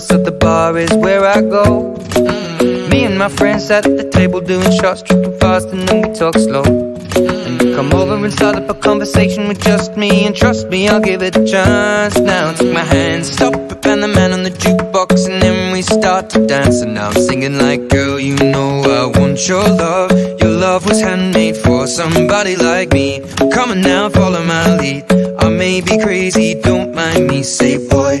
so the bar is where I go. Mm-hmm. Me and my friends at the table doing shots, tripping fast, and then we talk slow. Mm-hmm. And you come over and start up a conversation with just me, and trust me, I'll give it a chance. Now take my hand, stop it, Van the Man on the jukebox, and then we start to dance. And now I'm singing like, girl, you know I want your love. Your love was handmade for somebody like me. Come on now, follow my lead. I may be crazy, don't mind me. Say, boy,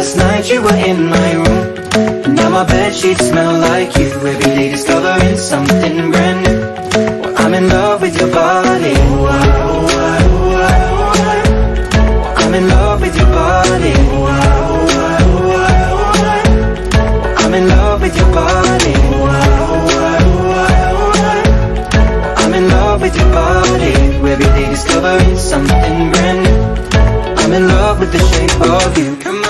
Last night you were in my room. Now my bed sheets smell like you. Every day discovering something brand new. Well, I'm in love with your body. I'm in love with your body. I'm in love with your body. I'm in love with your body. Every day discovering something brand new. I'm in love with the shape of you.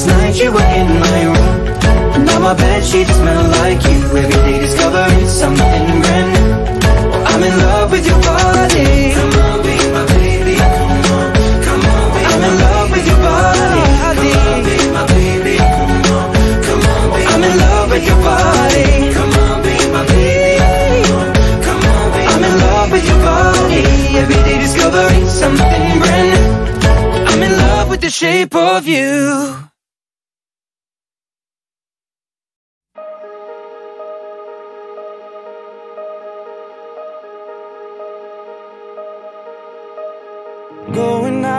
Last night you were in my room. Now my bed sheets smell like you. Every day discovering something brand new. Well, I'm in love with your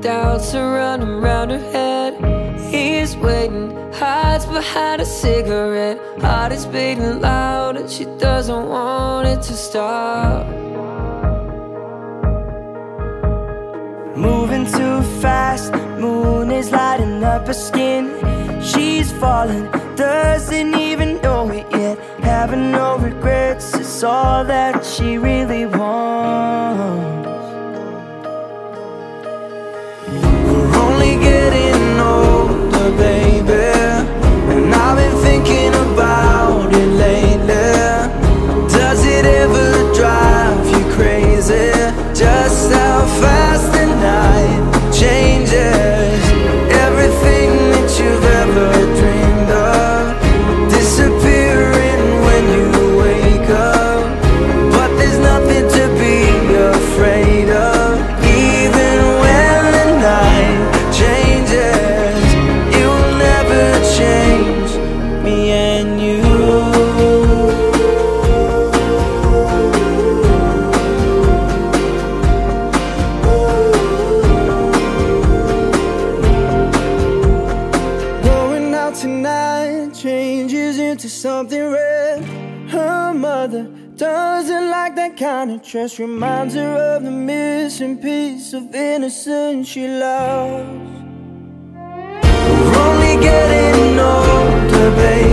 doubts are running around her head. He's waiting, hides behind a cigarette. Heart is beating loud and she doesn't want it to stop. Moving too fast, moon is lighting up her skin. She's falling, doesn't even know it yet. Having no regrets, it's all that she really wants. Doesn't like that kind of trust. Reminds her of the missing piece of innocence she lost We're only getting older, baby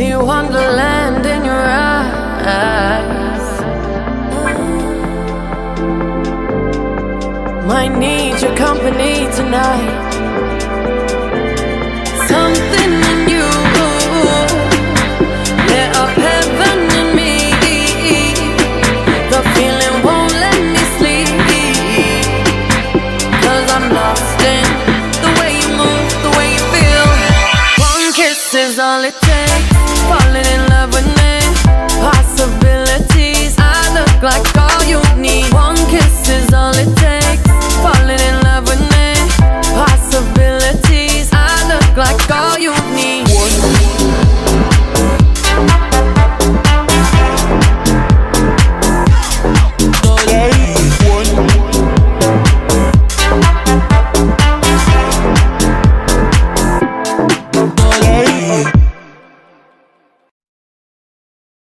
See wonderland in your eyes. Might need your company tonight.